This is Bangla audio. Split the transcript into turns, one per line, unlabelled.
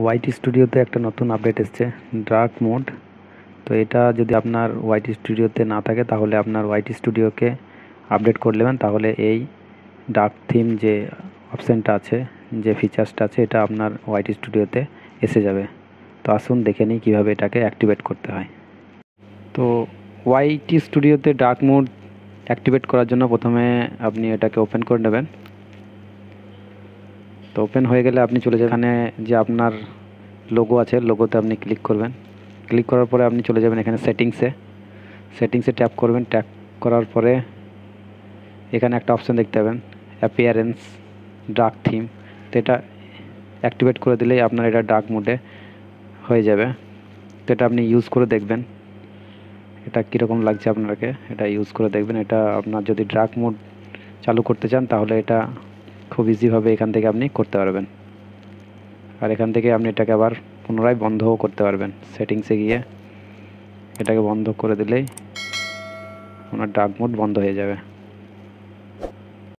ওয়াইটি স্টুডিওতে একটা নতুন আপডেট এসছে ডার্ক মোড তো এটা যদি আপনার ওয়াইটি স্টুডিওতে না থাকে, তাহলে আপনার ওয়াইটি স্টুডিওকে আপডেট করে নেবেন। তাহলে এই ডার্ক থিম যে অপশানটা আছে, যে ফিচার্সটা আছে, এটা আপনার ওয়াইটি স্টুডিওতে এসে যাবে। তো আসুন দেখে নিই কীভাবে এটাকে অ্যাক্টিভেট করতে হয়। তো ওয়াইটি স্টুডিওতে ডার্ক মোড অ্যাক্টিভেট করার জন্য প্রথমে আপনি এটাকে ওপেন করে নেবেন। তো ওপেন হয়ে গেলে আপনি চলে যাবেন। এখানে যে আপনার লোগো আছে লোগোতে আপনি ক্লিক করবেন। ক্লিক করার পরে আপনি চলে যাবেন এখানে সেটিংসে সেটিংসে ট্যাপ করবেন। ট্যাপ করার পরে এখানে একটা অপশান দেখতে পাবেন। অ্যাপিয়ারেন্স ডার্ক থিম তো এটা অ্যাক্টিভেট করে দিলেই আপনার এটা ডার্ক মোডে হয়ে যাবে। তো এটা আপনি ইউজ করে দেখবেন। এটা কীরকম লাগছে আপনাকে? এটা ইউজ করে দেখবেন। এটা আপনার যদি ডার্ক মোড চালু করতে চান, তাহলে এটা খুব ইজিভাবে এখান থেকে আপনি করতে পারবেন। আর এখান থেকে আপনি এটাকে আবার পুনরায় বন্ধও করতে পারবেন। সেটিংসে গিয়ে এটাকে বন্ধ করে দিলেই আপনার ডার্ক মোড বন্ধ হয়ে যাবে।